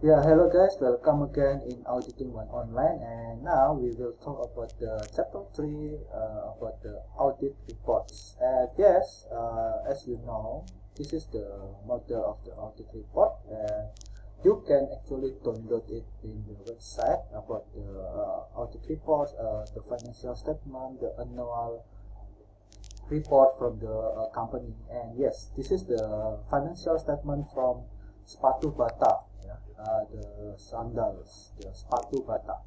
Yeah, hello guys, welcome again in Auditing One Online and now we will talk about the chapter 3 uh, about the audit reports. And yes, uh, as you know, this is the model of the audit report and you can actually download it in the website about the uh, audit reports, uh, the financial statement, the annual report from the uh, company and yes, this is the financial statement from Sepatu Bata uh, the sandals, the sepatu bata.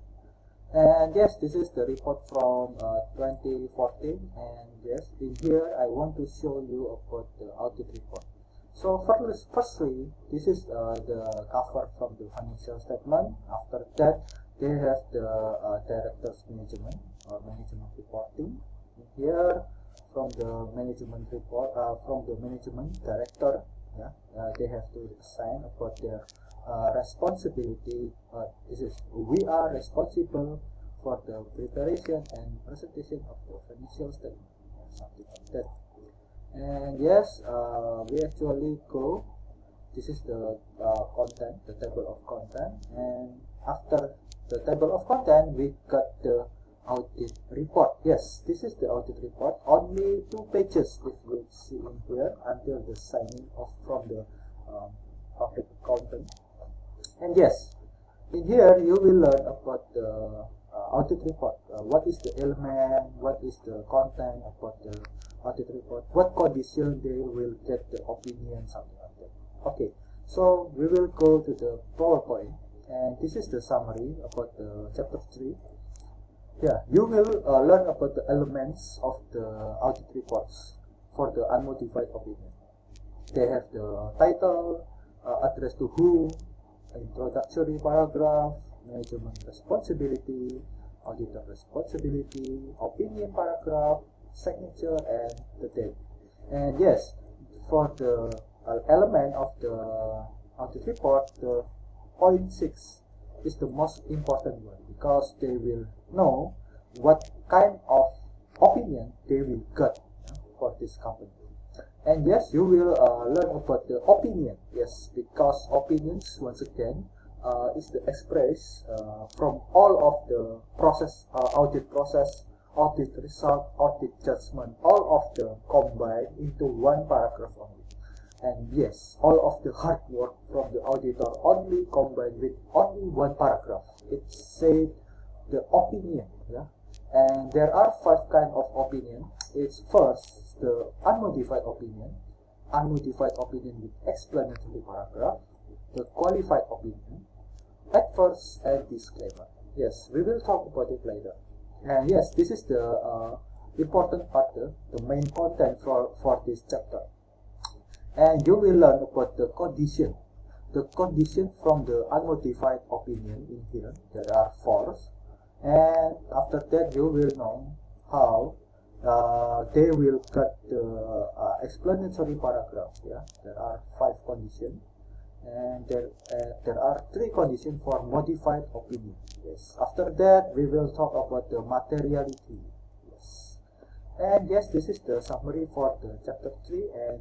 And yes, this is the report from uh, 2014. And yes, in here I want to show you about the audit report. So first, firstly, this is uh, the cover from the financial statement. After that, they have the uh, director's management or management reporting. Here, from the management report, uh, from the management director, yeah, uh, they have to sign about their uh, responsibility uh, this is we are responsible for the preparation and presentation of the financial statement. Something like that. And yes uh, we actually go this is the uh, content the table of content. And after the table of content we got the audit report. Yes this is the audit report. Only two pages if you see in here until the signing off from the um, public accountant and yes in here you will learn about the uh, audit report uh, what is the element? What is the content about the audit report what condition they will get the opinion something like that. Okay so we will go to the powerpoint. And this is the summary about the chapter 3 yeah you will uh, learn about the elements of the audit reports for the unmodified opinion. They have the title uh, address to who introductory paragraph, management responsibility, auditor responsibility, opinion paragraph, signature, and the date. And yes, for the uh, element of the audit report, the point six is the most important one because they will know what kind of opinion they will get for this company and yes you will uh, learn about the opinion. Yes because opinions once again uh, is the express uh, from all of the process uh, audit process audit result audit judgment all of them combined into one paragraph only. And yes all of the hard work from the auditor only combined with only one paragraph. It said the opinion yeah? And there are five kind of opinion. It's first the unmodified opinion, unmodified opinion with explanatory paragraph, the qualified opinion, adverse and disclaimer. Yes, we will talk about it later. And yes, this is the uh, important part, the, the main content for, for this chapter. And you will learn about the condition. The condition from the unmodified opinion in here, there are four. And after that, you will know how uh, they will cut the uh, explanatory paragraph yeah. There are five conditions and there uh, there are three conditions for modified opinion yes. After that we will talk about the materiality yes. And yes this is the summary for the chapter 3 and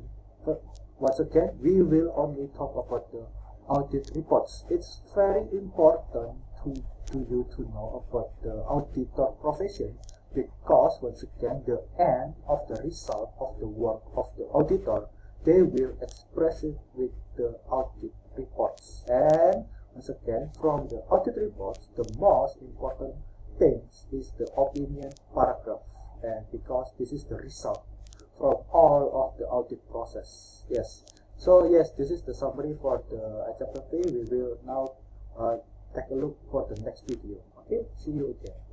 once again we will only talk about the audit reports. It's very important to to you to know about the auditor profession because once again the end of the result of the work of the auditor. They will express it with the audit reports. And once again from the audit reports the most important things is the opinion paragraph. And because this is the result from all of the audit process yes. So yes this is the summary for the chapter 3 we will now uh, take a look for the next video. Okay? See you again